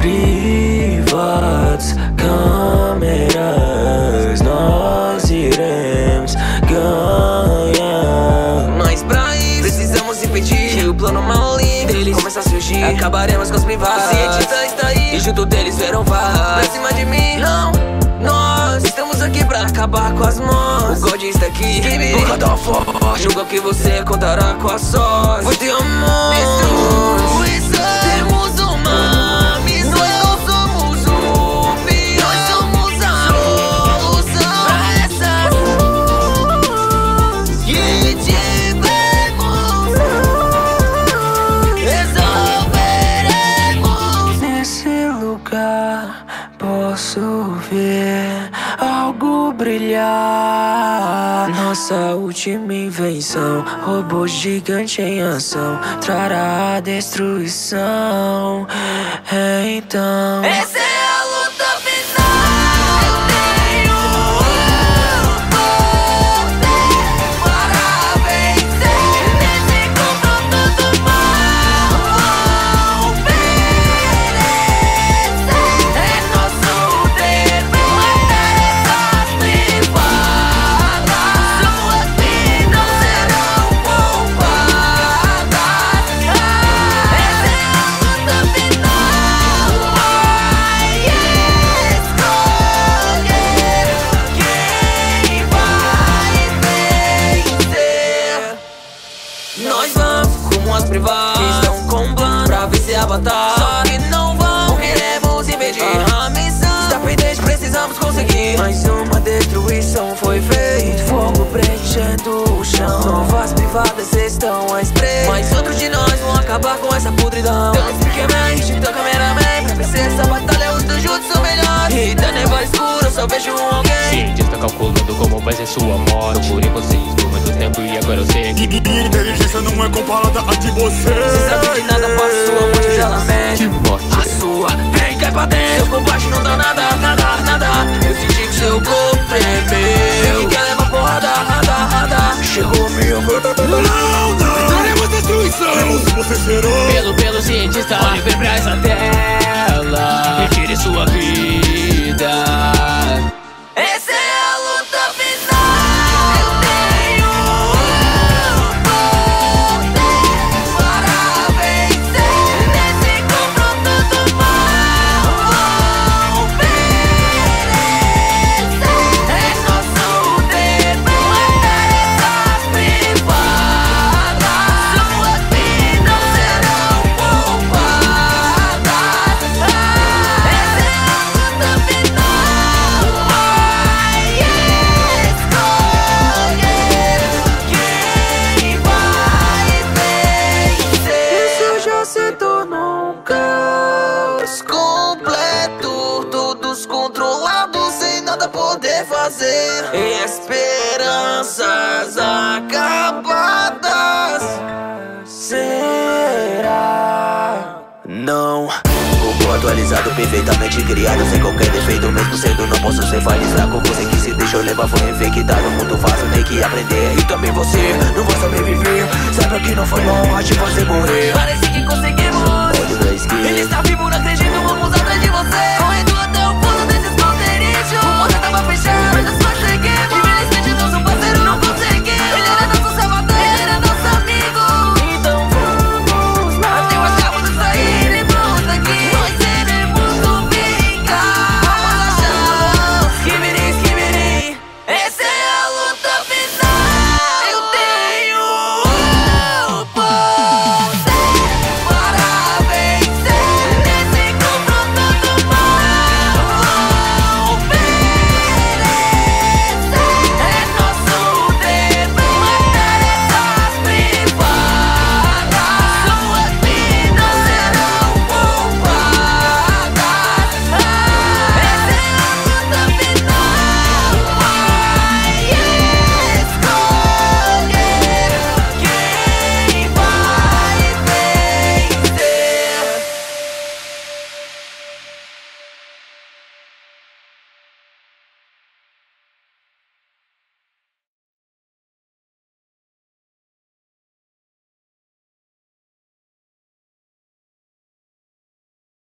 privados, câmeras, nós iremos ganhar. Mas pra isso, precisamos impedir que o plano maligno deles comece a surgir. Acabaremos com os privados. O cientista está aí e junto deles verão vaz. Pra cima de mim, não. Nós estamos aqui pra acabar com as mãos. O God está aqui, boca da forte. Julga que você contará com a sorte. Vou ter amor. Destruição. Temos posso ver algo brilhar. Nossa última invenção, robô gigante em ação, trará destruição. Então. A luta Só que não vão, queremos impedir a missão. Está pendente, precisamos conseguir. Mais uma destruição foi feita. Fogo preenchendo o chão. Novas privadas estão a espreita. Mas outros de nós vão acabar com essa podridão. Então Speakerman, então cameraman. Pra vencer essa batalha, os dois juntos são melhores. E da neva escura, eu só vejo um alguém. Cientista calculando como vai ser sua morte Procurei vocês por muito tempo e agora eu sei que inteligência não é comparada a de você fazer. Esperanças acabadas. Será? Não. Robô atualizado, perfeitamente criado, sem qualquer defeito, mesmo sendo não posso ser e fraco. Você que se deixou levar foi infectado, muito fácil, tem que aprender. E também você não vai sobreviver. Saiba que não foi bom, acho você morrer. Parece que conseguimos. Ele está vivo, não acredito